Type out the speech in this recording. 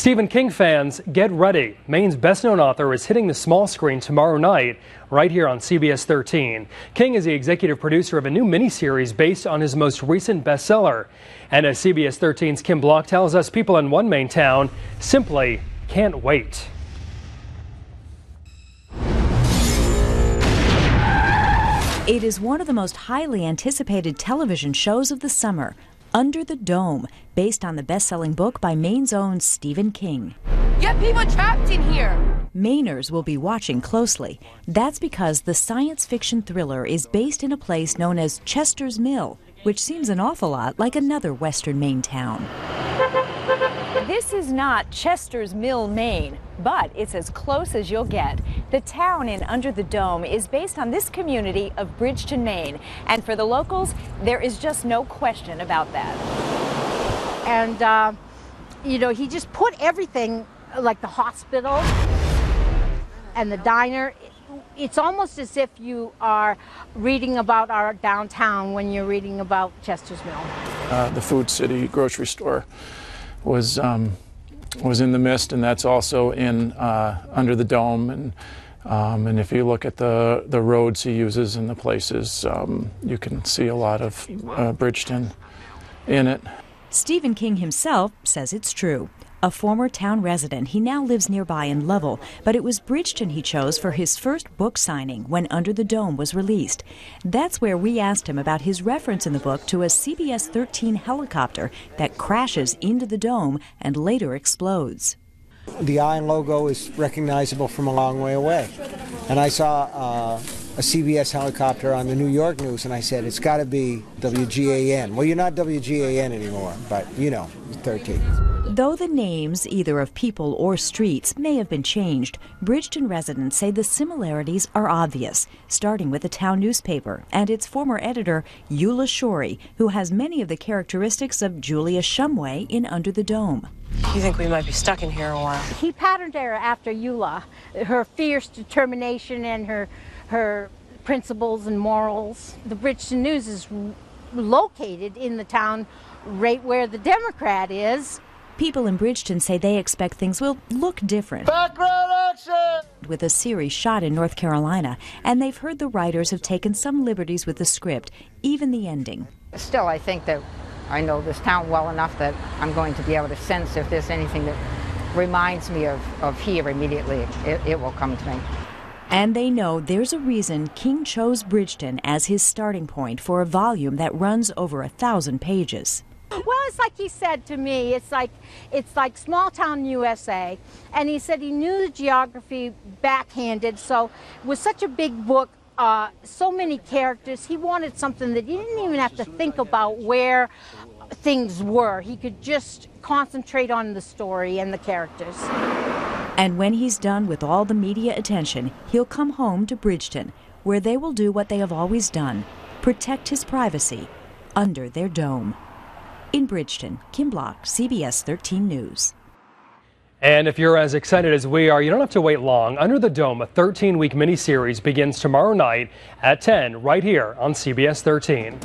Stephen King fans, get ready. Maine's best known author is hitting the small screen tomorrow night right here on CBS 13. King is the executive producer of a new miniseries based on his most recent bestseller. And as CBS 13's Kim Block tells us, people in one Maine town simply can't wait. It is one of the most highly anticipated television shows of the summer, Under the Dome, based on the best-selling book by Maine's own Stephen King. Get people trapped in here! Mainers will be watching closely. That's because the science fiction thriller is based in a place known as Chester's Mill, which seems an awful lot like another western Maine town. This is not Chester's Mill, Maine, but it's as close as you'll get. The town in Under the Dome is based on this community of Bridgton, Maine. And for the locals, there is just no question about that. And, uh, you know, he just put everything, like the hospital and the diner, it's almost as if you are reading about our downtown when you're reading about Chester's Mill. Uh, the Food City grocery store was um, was in the mist, and that's also in uh, under the dome. And um, and if you look at the the roads he uses and the places, um, you can see a lot of uh, Bridgton in it. Stephen King himself says it's true. A former town resident, he now lives nearby in Lovell, but it was Bridgton he chose for his first book signing when Under the Dome was released. That's where we asked him about his reference in the book to a CBS 13 helicopter that crashes into the dome and later explodes. The iron logo is recognizable from a long way away. And I saw uh, a CBS helicopter on the New York news, and I said, it's got to be WGAN. Well, you're not WGAN anymore, but you know, 13. Though the names, either of people or streets, may have been changed, Bridgton residents say the similarities are obvious, starting with the town newspaper and its former editor, Eula Shorey, who has many of the characteristics of Julia Shumway in Under the Dome. You think we might be stuck in here a while? He patterned her after Eula, her fierce determination and her, her principles and morals. The Bridgton News is located in the town right where the Democrat is. People in Bridgton say they expect things will look different. Background action! With a series shot in North Carolina, and they've heard the writers have taken some liberties with the script, even the ending. Still, I think that I know this town well enough that I'm going to be able to sense if there's anything that reminds me of, of here immediately, it, it will come to me. And they know there's a reason King chose Bridgton as his starting point for a volume that runs over a thousand pages. Well, it's like he said to me, it's like it's like small town USA. And he said he knew the geography backhanded, so with such a big book, uh, so many characters, he wanted something that he didn't even have to think about where things were. He could just concentrate on the story and the characters. And when he's done with all the media attention, he'll come home to Bridgton, where they will do what they have always done protect his privacy under their dome. In Bridgton, Kim Block, CBS 13 News. And if you're as excited as we are, you don't have to wait long. Under the Dome, a 13 week miniseries begins tomorrow night at 10 right here on CBS 13.